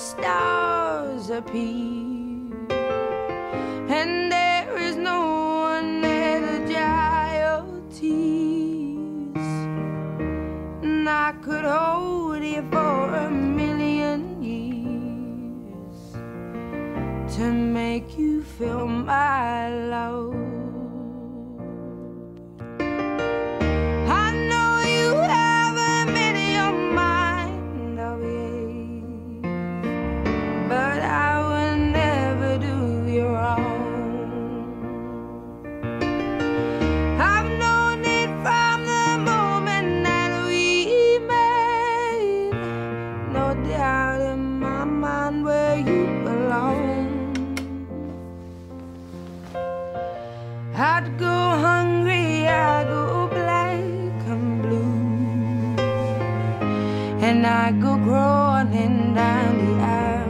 stars appear, and there is no one there to dry your tears, and I could hold you for a million years to make you feel my love. Where you belong. I'd go hungry, I'd go black and blue, and I'd go crawling down.